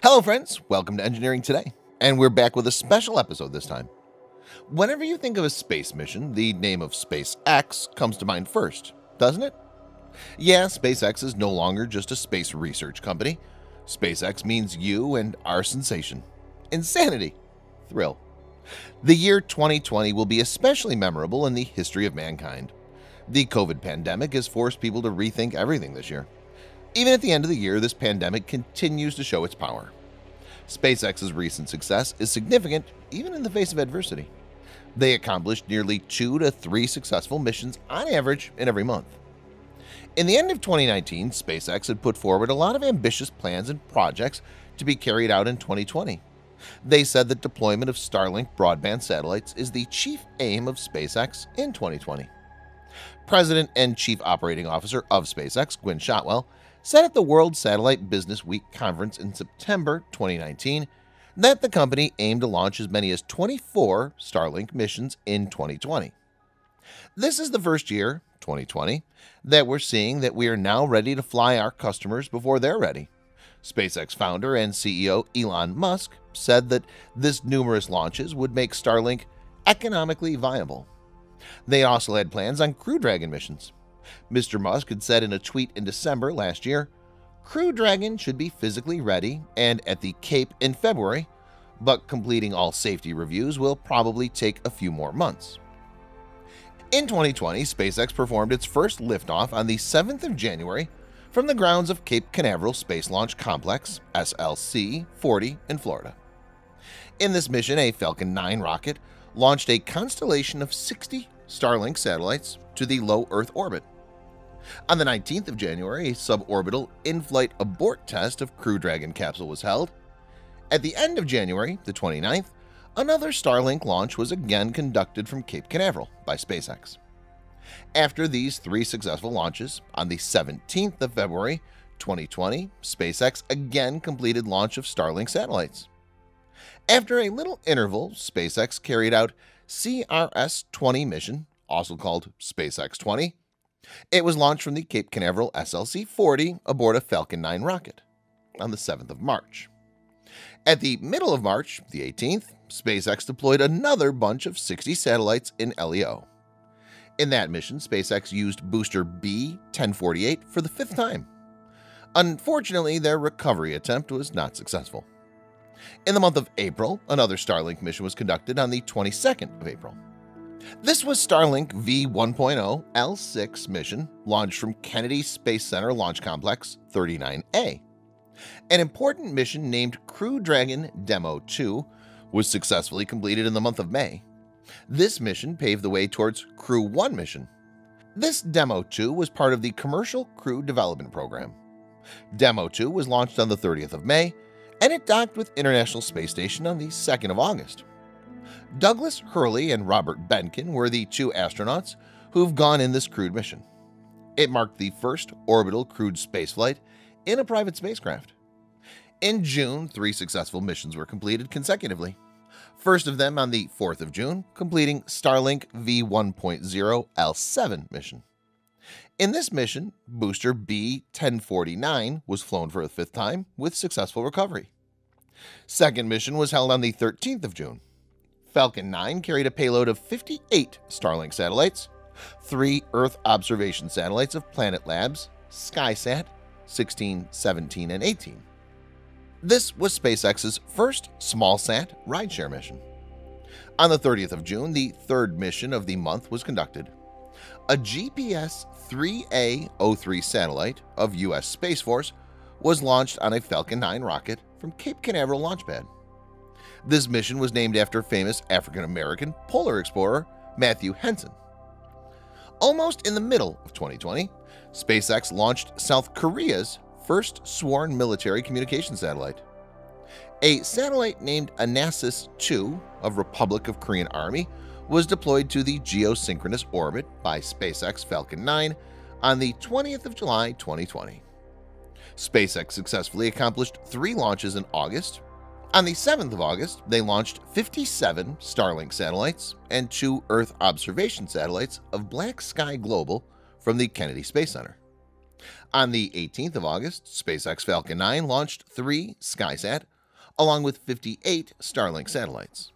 Hello friends, welcome to Engineering Today, and we're back with a special episode this time. Whenever you think of a space mission, the name of SpaceX comes to mind first, doesn't it? Yeah, SpaceX is no longer just a space research company. SpaceX means you and our sensation. Insanity. Thrill. The year 2020 will be especially memorable in the history of mankind. The COVID pandemic has forced people to rethink everything this year. Even at the end of the year, this pandemic continues to show its power. SpaceX's recent success is significant even in the face of adversity. They accomplished nearly two to three successful missions on average in every month. In the end of 2019, SpaceX had put forward a lot of ambitious plans and projects to be carried out in 2020. They said that deployment of Starlink broadband satellites is the chief aim of SpaceX in 2020. President and Chief Operating Officer of SpaceX, Gwynne Shotwell, said at the World Satellite Business Week conference in September 2019 that the company aimed to launch as many as 24 Starlink missions in 2020. This is the first year, 2020, that we're seeing that we are now ready to fly our customers before they're ready. SpaceX founder and CEO Elon Musk said that this numerous launches would make Starlink economically viable. They also had plans on Crew Dragon missions. Mr. Musk had said in a tweet in December last year, Crew Dragon should be physically ready and at the Cape in February, but completing all safety reviews will probably take a few more months. In 2020, SpaceX performed its first liftoff on the 7th of January from the grounds of Cape Canaveral Space Launch Complex SLC-40 in Florida. In this mission, a Falcon 9 rocket launched a constellation of 60 Starlink satellites to the low Earth orbit. On the 19th of January, a suborbital in-flight abort test of Crew Dragon capsule was held. At the end of January, the 29th, another Starlink launch was again conducted from Cape Canaveral by SpaceX. After these three successful launches, on the 17th of February 2020, SpaceX again completed launch of Starlink satellites. After a little interval, SpaceX carried out CRS-20 mission, also called SpaceX-20. It was launched from the Cape Canaveral SLC-40 aboard a Falcon 9 rocket on the 7th of March. At the middle of March, the 18th, SpaceX deployed another bunch of 60 satellites in LEO. In that mission, SpaceX used booster B-1048 for the fifth time. Unfortunately, their recovery attempt was not successful. In the month of April, another Starlink mission was conducted on the 22nd of April. This was Starlink V1.0 L6 mission launched from Kennedy Space Center Launch Complex 39A. An important mission named Crew Dragon Demo 2 was successfully completed in the month of May. This mission paved the way towards Crew 1 mission. This Demo 2 was part of the Commercial Crew Development Program. Demo 2 was launched on the 30th of May and it docked with International Space Station on the 2nd of August. Douglas Hurley and Robert Behnken were the two astronauts who've gone in this crewed mission. It marked the first orbital crewed spaceflight in a private spacecraft. In June, three successful missions were completed consecutively. First of them on the 4th of June, completing Starlink V1.0 L7 mission. In this mission, booster B-1049 was flown for a fifth time with successful recovery. Second mission was held on the 13th of June. Falcon 9 carried a payload of 58 Starlink satellites, three Earth observation satellites of Planet Labs, SkySat 16, 17, and 18. This was SpaceX's first small-sat rideshare mission. On the 30th of June, the third mission of the month was conducted. A GPS 3A03 satellite of U.S. Space Force was launched on a Falcon 9 rocket from Cape Canaveral launchpad. This mission was named after famous African-American polar explorer Matthew Henson. Almost in the middle of 2020, SpaceX launched South Korea's first sworn military communication satellite. A satellite named Anasis-2 of Republic of Korean Army was deployed to the geosynchronous orbit by SpaceX Falcon 9 on the 20th of July 2020. SpaceX successfully accomplished three launches in August. On the 7th of August, they launched 57 Starlink satellites and two Earth observation satellites of Black Sky Global from the Kennedy Space Center. On the 18th of August, SpaceX Falcon 9 launched three SkySat along with 58 Starlink satellites.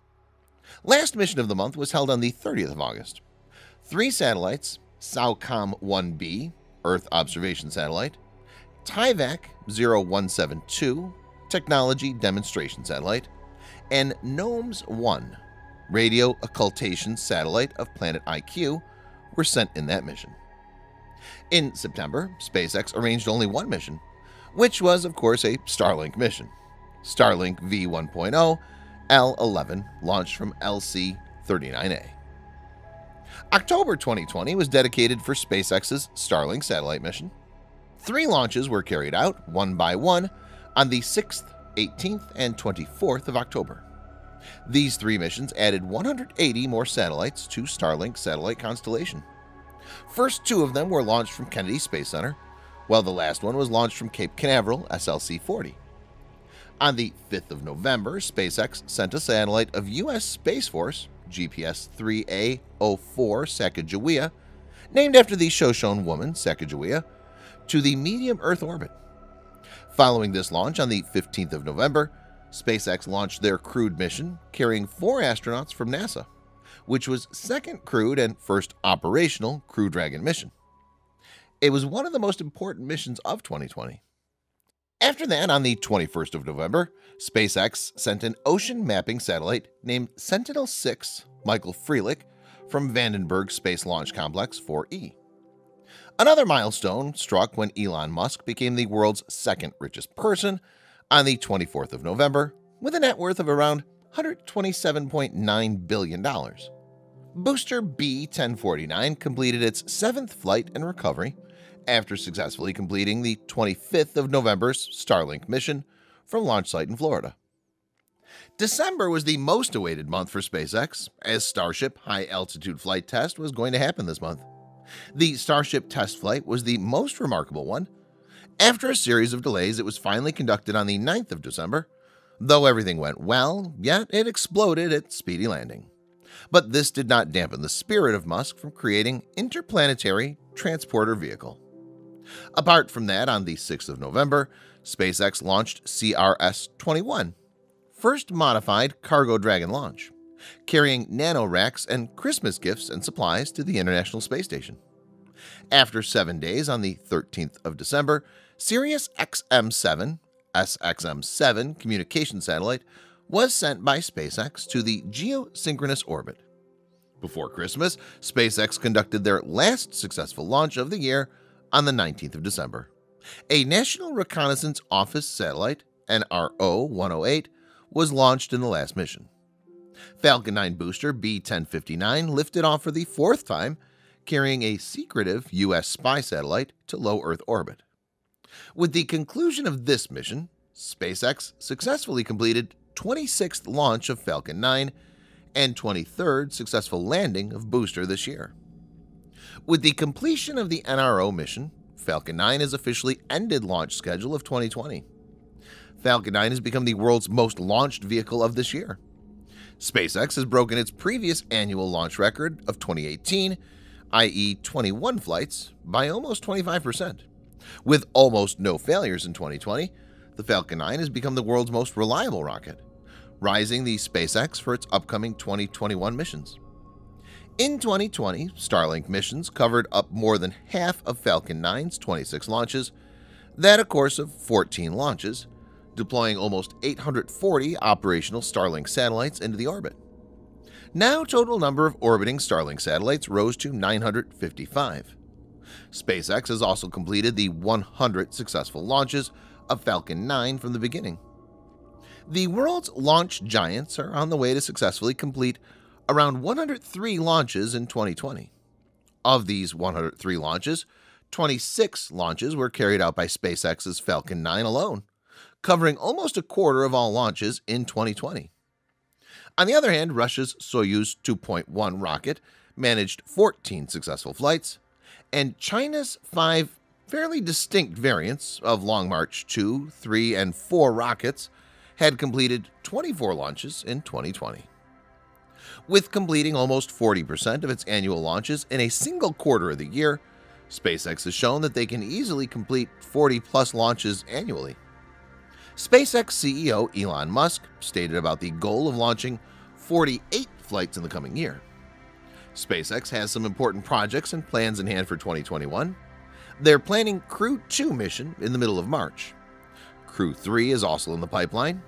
Last mission of the month was held on the 30th of August. Three satellites, SAOCOM 1B, Earth Observation Satellite, Tyvak 0172, Technology Demonstration Satellite, and GNOMES 1, Radio Occultation Satellite of Planet IQ, were sent in that mission. In September, SpaceX arranged only one mission, which was, of course, a Starlink mission. Starlink V1.0 L11 launched from LC-39A. October 2020 was dedicated for SpaceX's Starlink satellite mission. Three launches were carried out, one by one, on the 6th, 18th, and 24th of October. These three missions added 180 more satellites to Starlink satellite constellation. First two of them were launched from Kennedy Space Center, while the last one was launched from Cape Canaveral SLC-40. On the 5th of November, SpaceX sent a satellite of U.S. Space Force GPS 3A04 Sacagawea, named after the Shoshone woman Sacagawea, to the medium Earth orbit. Following this launch on the 15th of November, SpaceX launched their crewed mission carrying four astronauts from NASA, which was second crewed and first operational Crew Dragon mission. It was one of the most important missions of 2020. After that, on the 21st of November, SpaceX sent an ocean mapping satellite named Sentinel-6 Michael Freilich from Vandenberg Space Launch Complex 4E. Another milestone struck when Elon Musk became the world's second richest person on the 24th of November with a net worth of around $127.9 billion. Booster B-1049 completed its seventh flight and recovery after successfully completing the 25th of November's Starlink mission from launch site in Florida. December was the most awaited month for SpaceX, as Starship High Altitude Flight Test was going to happen this month. The Starship test flight was the most remarkable one. After a series of delays, it was finally conducted on the 9th of December. Though everything went well, yet it exploded at speedy landing. But this did not dampen the spirit of Musk from creating Interplanetary Transporter Vehicle. Apart from that, on the 6th of November, SpaceX launched CRS-21, first modified Cargo Dragon launch, carrying Nanoracks and Christmas gifts and supplies to the International Space Station. After seven days on the 13th of December, Sirius XM-7 SXM-7 communication satellite was sent by SpaceX to the geosynchronous orbit. Before Christmas, SpaceX conducted their last successful launch of the year on the 19th of December. A National Reconnaissance Office satellite, NRO-108, was launched in the last mission. Falcon 9 booster B-1059 lifted off for the fourth time, carrying a secretive U.S. spy satellite to low Earth orbit. With the conclusion of this mission, SpaceX successfully completed 26th launch of Falcon 9 and 23rd successful landing of booster this year. With the completion of the NRO mission, Falcon 9 has officially ended launch schedule of 2020. Falcon 9 has become the world's most launched vehicle of this year. SpaceX has broken its previous annual launch record of 2018, i.e. 21 flights, by almost 25%. With almost no failures in 2020, the Falcon 9 has become the world's most reliable rocket, rising the SpaceX for its upcoming 2021 missions. In 2020, Starlink missions covered up more than half of Falcon 9's 26 launches, that a course of 14 launches, deploying almost 840 operational Starlink satellites into the orbit. Now total number of orbiting Starlink satellites rose to 955. SpaceX has also completed the 100 successful launches of Falcon 9 from the beginning. The world's launch giants are on the way to successfully complete around 103 launches in 2020. Of these 103 launches, 26 launches were carried out by SpaceX's Falcon 9 alone, covering almost a quarter of all launches in 2020. On the other hand, Russia's Soyuz 2.1 rocket managed 14 successful flights, and China's five fairly distinct variants of Long March 2, 3, and 4 rockets had completed 24 launches in 2020 with completing almost 40% of its annual launches in a single quarter of the year, SpaceX has shown that they can easily complete 40 plus launches annually. SpaceX CEO Elon Musk stated about the goal of launching 48 flights in the coming year. SpaceX has some important projects and plans in hand for 2021. They're planning Crew 2 mission in the middle of March. Crew 3 is also in the pipeline.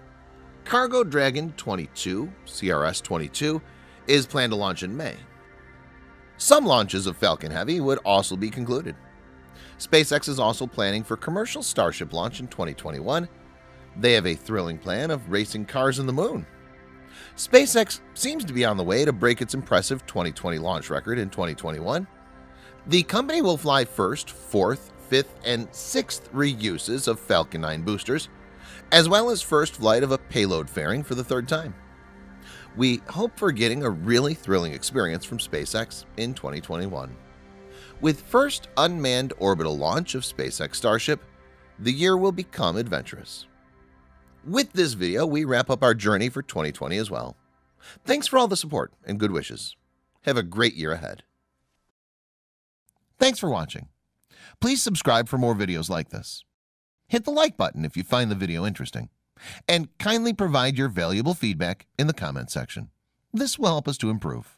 Cargo Dragon 22, CRS 22, is planned to launch in May. Some launches of Falcon Heavy would also be concluded. SpaceX is also planning for commercial Starship launch in 2021. They have a thrilling plan of racing cars in the moon. SpaceX seems to be on the way to break its impressive 2020 launch record in 2021. The company will fly first, fourth, fifth, and sixth reuses of Falcon 9 boosters, as well as first flight of a payload fairing for the third time. We hope for getting a really thrilling experience from SpaceX in 2021. With first unmanned orbital launch of SpaceX Starship, the year will become adventurous. With this video, we wrap up our journey for 2020 as well. Thanks for all the support and good wishes. Have a great year ahead. Thanks for watching. Please subscribe for more videos like this. Hit the like button if you find the video interesting. And kindly provide your valuable feedback in the comment section. This will help us to improve.